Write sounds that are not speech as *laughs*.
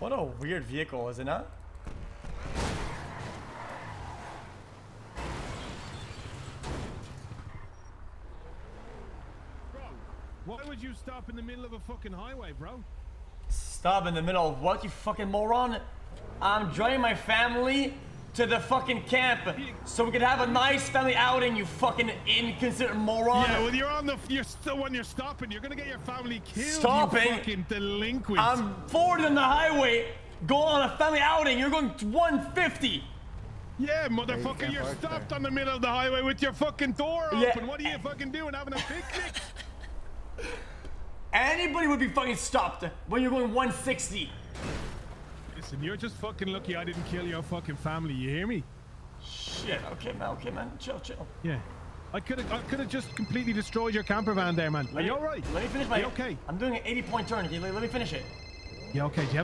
What a weird vehicle, is it not? Bro, why would you stop in the middle of a fucking highway, bro? Stop in the middle of what, you fucking moron? I'm joining my family to the fucking camp so we could have a nice family outing, you fucking inconsiderate moron. Yeah, well, you're on the. You're still when you're stopping. You're gonna get your family killed. Stopping? You fucking delinquent. I'm forward on the highway, going on a family outing. You're going 150. yeah, motherfucker, can't you're park stopped there. on the middle of the highway with your fucking door Yeah. open. What are you fucking doing? Having a picnic? *laughs* Anybody would be fucking stopped when you're going 160. Listen, you're just fucking lucky I didn't kill your fucking family. You hear me? Shit. Okay, man. Okay, man. Chill, chill. Yeah. I could have. I could have just completely destroyed your camper van there, man. Are Let you all right? Let me finish my. You okay? I'm doing an 80 point turn. Okay, let, let me finish it. Yeah. Okay. You